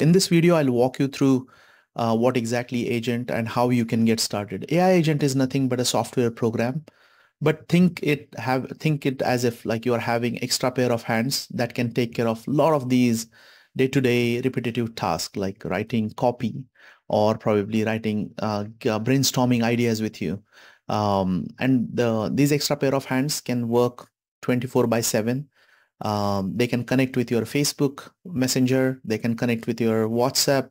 In this video, I'll walk you through uh, what exactly agent and how you can get started. AI agent is nothing but a software program, but think it have think it as if like you are having extra pair of hands that can take care of a lot of these day-to-day repetitive tasks like writing copy or probably writing uh, brainstorming ideas with you. Um, and the, these extra pair of hands can work 24 by 7 um, they can connect with your Facebook Messenger. They can connect with your WhatsApp,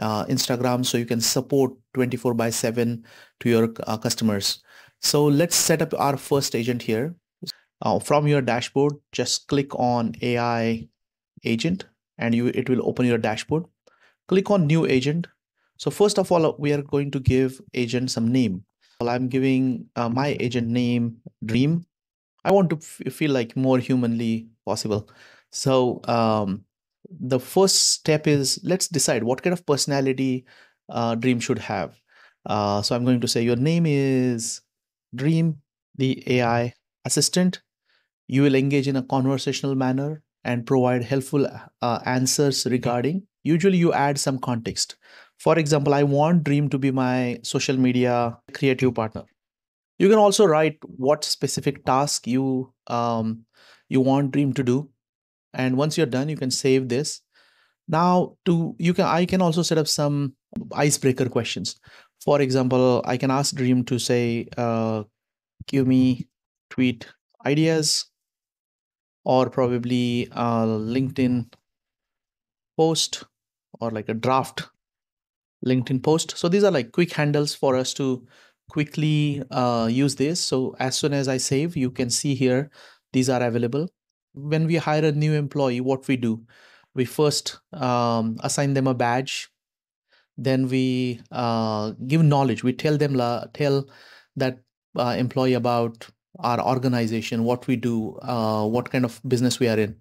uh, Instagram. So you can support 24 by 7 to your uh, customers. So let's set up our first agent here. Uh, from your dashboard, just click on AI agent and you it will open your dashboard. Click on new agent. So first of all, we are going to give agent some name. Well, I'm giving uh, my agent name Dream I want to feel like more humanly possible. So um, the first step is let's decide what kind of personality uh, Dream should have. Uh, so I'm going to say your name is Dream, the AI assistant. You will engage in a conversational manner and provide helpful uh, answers regarding. Usually, you add some context. For example, I want Dream to be my social media creative partner you can also write what specific task you um, you want dream to do. And once you're done you can save this. Now to you can i can also set up some icebreaker questions. For example i can ask dream to say uh, give me tweet ideas or probably a linkedin post or like a draft linkedin post. So these are like quick handles for us to quickly uh, use this. So as soon as I save, you can see here, these are available. When we hire a new employee, what we do, we first um, assign them a badge. Then we uh, give knowledge. We tell them, tell that uh, employee about our organization, what we do, uh, what kind of business we are in.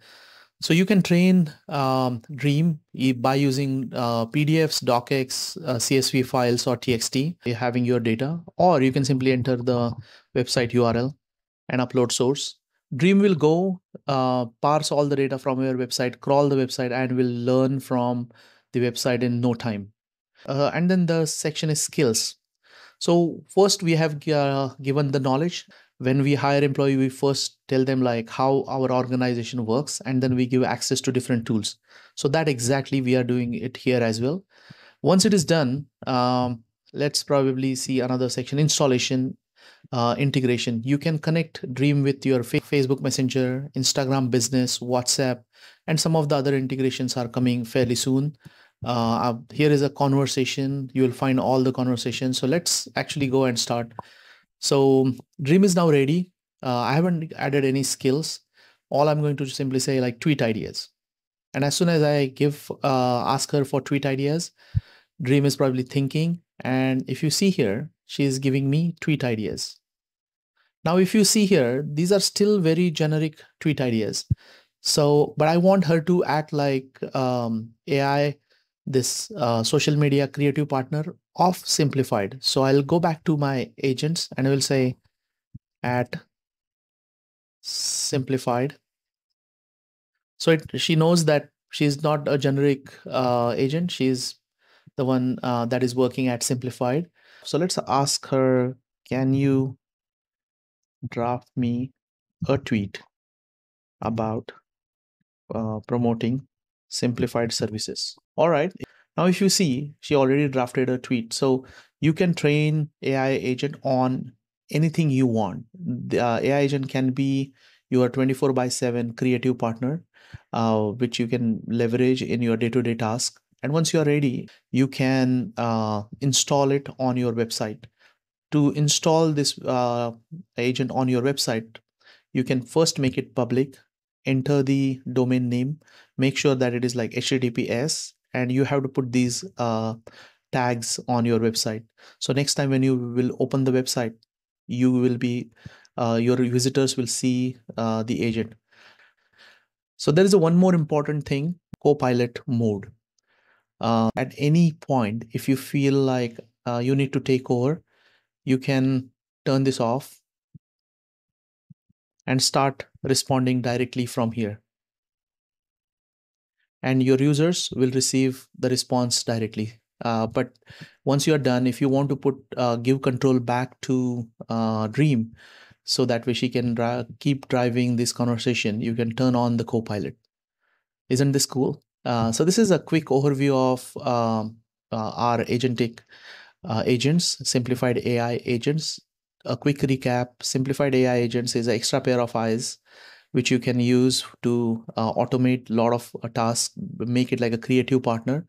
So you can train um, Dream by using uh, PDFs, docx, uh, CSV files, or TXT, having your data, or you can simply enter the website URL and upload source. Dream will go uh, parse all the data from your website, crawl the website, and will learn from the website in no time. Uh, and then the section is skills. So first we have uh, given the knowledge when we hire employee we first tell them like how our organization works and then we give access to different tools so that exactly we are doing it here as well once it is done um, let's probably see another section installation uh, integration you can connect dream with your facebook messenger instagram business whatsapp and some of the other integrations are coming fairly soon uh, here is a conversation you will find all the conversations so let's actually go and start so Dream is now ready. Uh, I haven't added any skills. All I'm going to simply say like tweet ideas. And as soon as I give uh, ask her for tweet ideas, Dream is probably thinking. And if you see here, she is giving me tweet ideas. Now, if you see here, these are still very generic tweet ideas. So, but I want her to act like um, AI, this uh, social media creative partner of simplified. So I'll go back to my agents and I will say at simplified. So it, she knows that she's not a generic uh, agent. She's the one uh, that is working at simplified. So let's ask her, can you draft me a tweet about uh, promoting simplified services? All right. Now, if you see, she already drafted a tweet. So you can train AI agent on anything you want. The uh, AI agent can be your 24 by 7 creative partner, uh, which you can leverage in your day-to-day task. And once you're ready, you can uh, install it on your website. To install this uh, agent on your website, you can first make it public, enter the domain name, make sure that it is like HTTPS and you have to put these uh, tags on your website. So next time when you will open the website you will be uh, your visitors will see uh, the agent. So there is a one more important thing copilot mode uh, at any point if you feel like uh, you need to take over you can turn this off and start responding directly from here and your users will receive the response directly. Uh, but once you are done, if you want to put uh, give control back to uh, Dream, so that way she can dri- keep driving this conversation, you can turn on the Copilot. Isn't this cool? Uh, so this is a quick overview of um, uh, our agentic uh, agents, simplified AI agents. A quick recap: simplified AI agents is an extra pair of eyes which you can use to uh, automate a lot of uh, tasks, make it like a creative partner.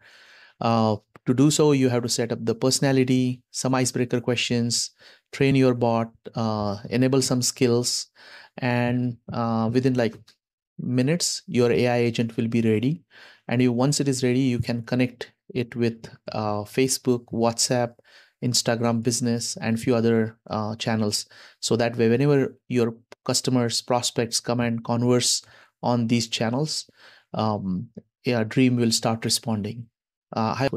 Uh, to do so, you have to set up the personality, some icebreaker questions, train your bot, uh, enable some skills, and uh, within like minutes, your AI agent will be ready. And you, once it is ready, you can connect it with uh, Facebook, WhatsApp, Instagram business, and few other uh, channels. So that way, whenever your customers, prospects come and converse on these channels, um, yeah, Dream will start responding. Uh,